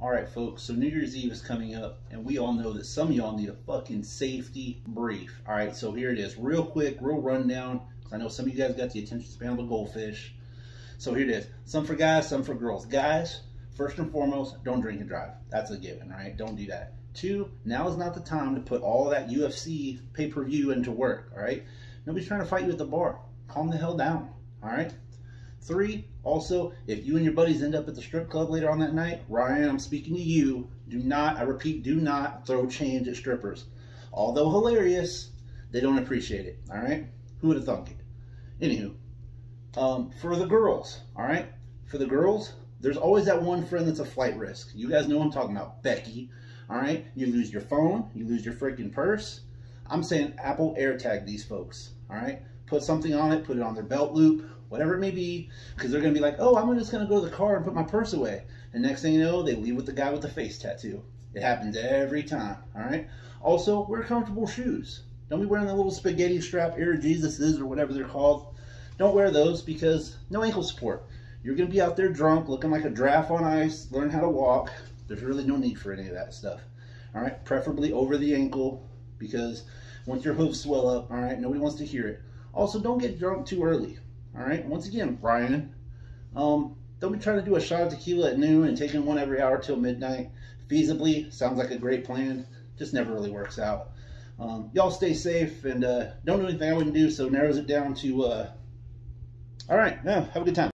All right, folks, so New Year's Eve is coming up, and we all know that some of y'all need a fucking safety brief. All right, so here it is. Real quick, real rundown, because I know some of you guys got the attention span of a goldfish. So here it is. Some for guys, some for girls. Guys, first and foremost, don't drink and drive. That's a given, right? Don't do that. Two, now is not the time to put all that UFC pay-per-view into work, all right? Nobody's trying to fight you at the bar. Calm the hell down, all right? Three, also, if you and your buddies end up at the strip club later on that night, Ryan, I'm speaking to you. Do not, I repeat, do not throw change at strippers. Although hilarious, they don't appreciate it. All right? Who would have thunk it? Anywho, um, for the girls, all right? For the girls, there's always that one friend that's a flight risk. You guys know I'm talking about. Becky, all right? You lose your phone, you lose your freaking purse. I'm saying Apple AirTag these folks, all right? Put something on it, put it on their belt loop, whatever it may be, because they're going to be like, oh, I'm just going to go to the car and put my purse away. And next thing you know, they leave with the guy with the face tattoo. It happens every time, all right? Also, wear comfortable shoes. Don't be wearing the little spaghetti strap Air Jesuses or whatever they're called. Don't wear those because no ankle support. You're going to be out there drunk, looking like a draft on ice, learn how to walk. There's really no need for any of that stuff. All right, preferably over the ankle because once your hooves swell up, all right, nobody wants to hear it. Also, don't get drunk too early. All right. Once again, Brian, um, don't be trying to do a shot of tequila at noon and taking one every hour till midnight. Feasibly, sounds like a great plan. Just never really works out. Um, y'all stay safe and uh, don't do anything I wouldn't do. So narrows it down to. Uh, all right. Yeah. Have a good time.